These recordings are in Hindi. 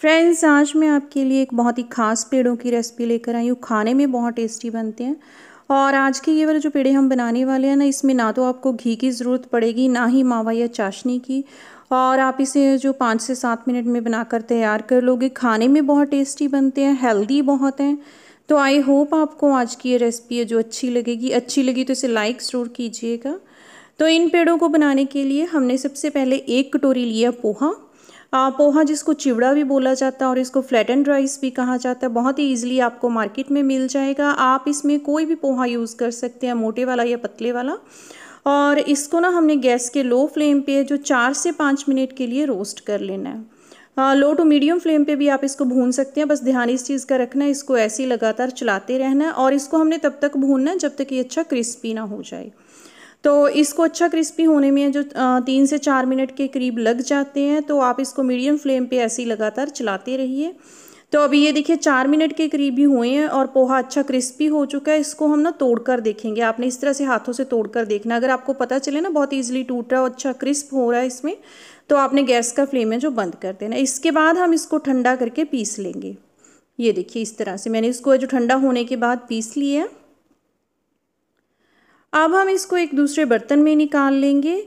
फ्रेंड्स आज मैं आपके लिए एक बहुत ही ख़ास पेड़ों की रेसिपी लेकर आई हूँ। खाने में बहुत टेस्टी बनते हैं। और आज के ये वाले जो पेड़े हम बनाने वाले हैं ना, इसमें ना तो आपको घी की ज़रूरत पड़ेगी, ना ही मावा या चाशनी की। और आप इसे जो पाँच से सात मिनट में बनाकर तैयार कर लोगे। खाने में बहुत टेस्टी बनते हैं हेल्दी बहुत हैं। तो आई होप आपको आज की ये रेसिपी है जो अच्छी लगेगी, अच्छी लगी तो इसे लाइक ज़रूर कीजिएगा। तो इन पेड़ों को बनाने के लिए हमने सबसे पहले एक कटोरी लिया पोहा। पोहा जिसको चिवड़ा भी बोला जाता है और इसको फ्लैट एंड राइस भी कहा जाता है, बहुत ही ईजिली आपको मार्केट में मिल जाएगा। आप इसमें कोई भी पोहा यूज़ कर सकते हैं, मोटे वाला या पतले वाला। और इसको ना हमने गैस के लो फ्लेम पे जो चार से पाँच मिनट के लिए रोस्ट कर लेना है। लो टू मीडियम फ्लेम पे भी आप इसको भून सकते हैं, बस ध्यान इस चीज़ का रखना है, इसको ऐसे ही लगातार चलाते रहना है और इसको हमने तब तक भूनना है जब तक ये अच्छा क्रिस्पी ना हो जाए। तो इसको अच्छा क्रिस्पी होने में जो तीन से चार मिनट के करीब लग जाते हैं तो आप इसको मीडियम फ्लेम पे ऐसे ही लगातार चलाते रहिए। तो अभी ये देखिए चार मिनट के करीब ही हुए हैं और पोहा अच्छा क्रिस्पी हो चुका है। इसको हम ना तोड़ कर देखेंगे। आपने इस तरह से हाथों से तोड़ कर देखना। अगर आपको पता चले ना बहुत ईजिली टूट रहा है अच्छा क्रिस्प हो रहा है इसमें तो आपने गैस का फ्लेम है जो बंद कर देना। इसके बाद हम इसको ठंडा करके पीस लेंगे। ये देखिए इस तरह से मैंने इसको जो ठंडा होने के बाद पीस लिया अब हम इसको एक दूसरे बर्तन में निकाल लेंगे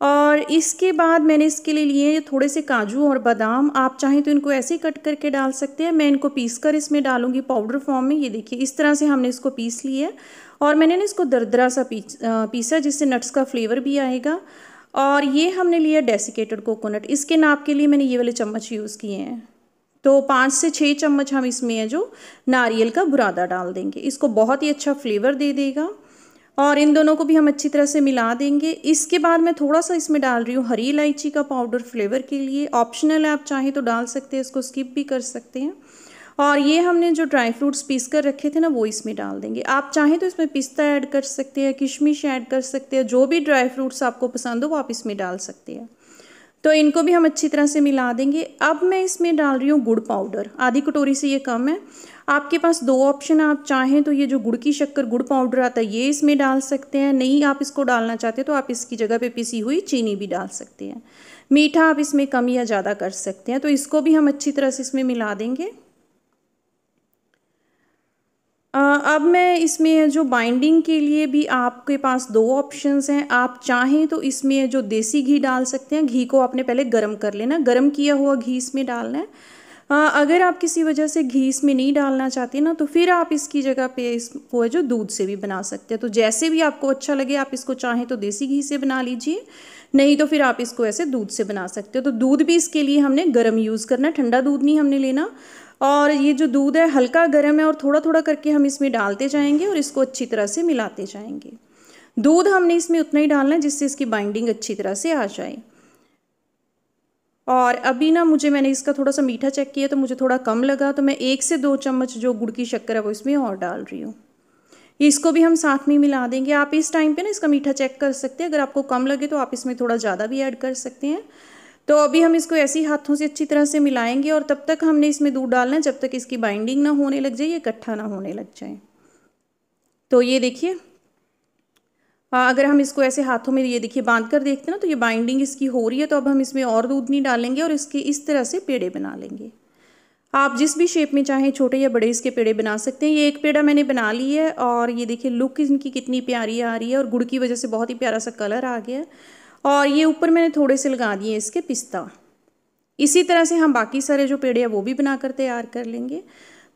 और इसके बाद मैंने इसके लिए लिए थोड़े से काजू और बादाम। आप चाहें तो इनको ऐसे ही कट करके डाल सकते हैं। मैं इनको पीस कर इसमें डालूँगी पाउडर फॉर्म में। ये देखिए, इस तरह से हमने इसको पीस लिया और मैंने ना इसको दरदरा सा पीस पीसा जिससे नट्स का फ्लेवर भी आएगा। और ये हमने लिया डेसिकेटेड कोकोनट। इसके नाप के लिए मैंने ये वाले चम्मच यूज़ किए हैं। तो पाँच से छः चम्मच हम इसमें जो नारियल का बुरादा डाल देंगे। इसको बहुत ही अच्छा फ्लेवर दे देगा। और इन दोनों को भी हम अच्छी तरह से मिला देंगे। इसके बाद मैं थोड़ा सा इसमें डाल रही हूँ हरी इलायची का पाउडर फ्लेवर के लिए। ऑप्शनल है, आप चाहें तो डाल सकते हैं, इसको स्किप भी कर सकते हैं। और ये हमने जो ड्राई फ्रूट्स पीस कर रखे थे ना, वो इसमें डाल देंगे। आप चाहें तो इसमें पिस्ता ऐड कर सकते हैं, किशमिश ऐड कर सकते हैं, जो भी ड्राई फ्रूट्स आपको पसंद हो, वो आप इसमें डाल सकते हैं। तो इनको भी हम अच्छी तरह से मिला देंगे। अब मैं इसमें डाल रही हूँ गुड़ पाउडर। आधी कटोरी से ये कम है। आपके पास दो ऑप्शन आप चाहें तो ये जो गुड़ की शक्कर, गुड़ पाउडर आता है, ये इसमें डाल सकते हैं। नहीं आप इसको डालना चाहते तो आप इसकी जगह पे पिसी हुई चीनी भी डाल सकते हैं। मीठा आप इसमें कम या ज़्यादा कर सकते हैं तो इसको भी हम अच्छी तरह से इसमें मिला देंगे। अब मैं इसमें जो बाइंडिंग के लिए भी आपके पास दो ऑप्शंस हैं। आप चाहें तो इसमें जो देसी घी डाल सकते हैं, घी को आपने पहले गरम कर लेना। गरम किया हुआ घी इसमें डालना है। आ, अगर आप किसी वजह से घी इसमें नहीं डालना चाहते ना तो फिर आप इसकी जगह पे इसको है जो दूध से भी बना सकते हैं। तो जैसे भी आपको अच्छा लगे आप इसको चाहें तो देसी घी से बना लीजिए नहीं तो फिर आप इसको ऐसे दूध से बना सकते हो। तो दूध भी इसके लिए हमने गर्म यूज़ करना ठंडा दूध नहीं हमने लेना। और ये जो दूध है हल्का गर्म है और थोड़ा थोड़ा करके हम इसमें डालते जाएँगे और इसको अच्छी तरह से मिलाते जाएँगे। दूध हमने इसमें उतना ही डालना है जिससे इसकी बाइंडिंग अच्छी तरह से आ जाए। और अभी ना मुझे मैंने इसका थोड़ा सा मीठा चेक किया तो मुझे थोड़ा कम लगा तो मैं एक से दो चम्मच जो गुड़ की शक्कर है वो इसमें और डाल रही हूँ। इसको भी हम साथ में मिला देंगे। आप इस टाइम पे ना इसका मीठा चेक कर सकते हैं। अगर आपको कम लगे तो आप इसमें थोड़ा ज़्यादा भी ऐड कर सकते हैं। तो अभी हम इसको ऐसे ही हाथों से अच्छी तरह से मिलाएँगे और तब तक हमने इसमें दूध डालना है। जब तक इसकी बाइंडिंग ना होने लग जाए या इकट्ठा ना होने लग जाए। तो ये देखिए अगर हम इसको ऐसे हाथों में ये देखिए बाँध कर देखते हैं ना तो ये बाइंडिंग इसकी हो रही है तो अब हम इसमें और दूध नहीं डालेंगे और इसके इस तरह से पेड़े बना लेंगे। आप जिस भी शेप में चाहें, छोटे या बड़े, इसके पेड़े बना सकते हैं। ये एक पेड़ा मैंने बना ली है और ये देखिए लुक इनकी कितनी प्यारी आ रही है और गुड़ की वजह से बहुत ही प्यारा सा कलर आ गया है। और ये ऊपर मैंने थोड़े से लगा दिए इसके पिस्ता। इसी तरह से हम बाकी सारे जो पेड़े हैं, वो भी बनाकर तैयार कर लेंगे।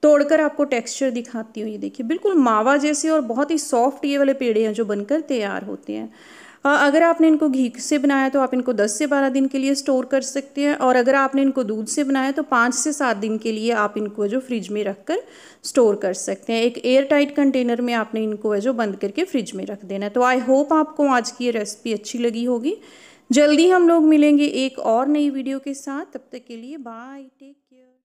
तोड़कर आपको टेक्सचर दिखाती हूँ। ये देखिए, बिल्कुल मावा जैसे और बहुत ही सॉफ्ट ये वाले पेड़े हैं जो बनकर तैयार होते हैं। अगर आपने इनको घी से बनाया तो आप इनको 10 से 12 दिन के लिए स्टोर कर सकते हैं और अगर आपने इनको दूध से बनाया तो पाँच से सात दिन के लिए आप इनको जो फ्रिज में रख कर स्टोर कर सकते हैं। एक एयर टाइट कंटेनर में आपने इनको जो बंद करके फ्रिज में रख देना है। तो आई होप आपको आज की ये रेसिपी अच्छी लगी होगी। जल्दी हम लोग मिलेंगे एक और नई वीडियो के साथ। तब तक के लिए बाय टेक